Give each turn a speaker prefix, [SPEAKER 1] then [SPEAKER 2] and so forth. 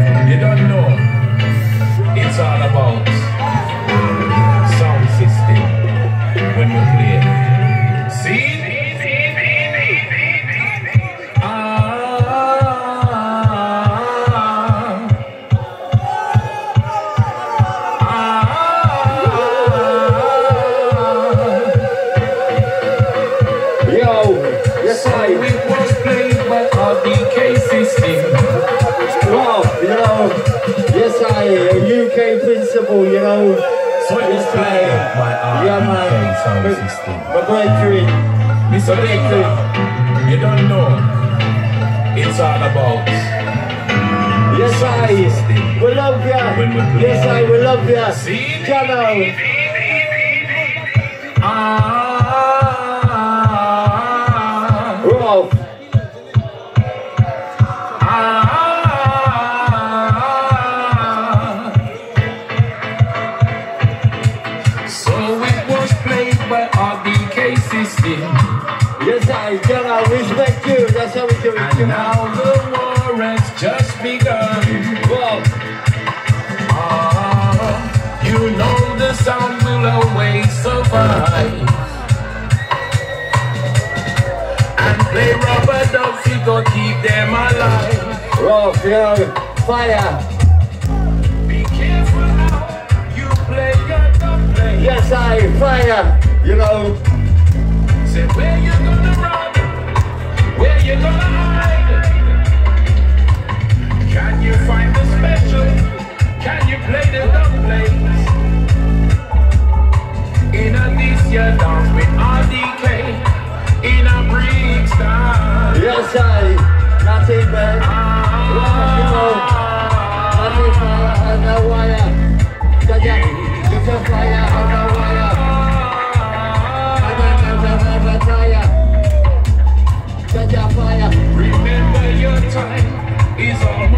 [SPEAKER 1] You don't know. It's all about
[SPEAKER 2] You know.
[SPEAKER 1] So it was played by
[SPEAKER 2] Yeah, man.
[SPEAKER 1] sound
[SPEAKER 2] My- breakthrough.
[SPEAKER 1] Mr. Baker, you don't know. It's all about
[SPEAKER 2] Yes I. We love ya.
[SPEAKER 1] Play.
[SPEAKER 2] Yes I. We love ya.
[SPEAKER 1] See?
[SPEAKER 2] Channel.
[SPEAKER 1] Ah, RDK.
[SPEAKER 2] Yes I. Channel. Respect you. That's how we do it.
[SPEAKER 1] And now the war has just begun.
[SPEAKER 2] Rolf.
[SPEAKER 1] Ah, you know the sound will always survive. And play rubber ducks, we go keep them alive.
[SPEAKER 2] You know. Fire.
[SPEAKER 1] Be careful how you play your dumb play.
[SPEAKER 2] Yes I. Fire. You know.
[SPEAKER 1] Please,